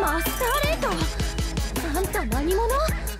マスターレート。あんた何者？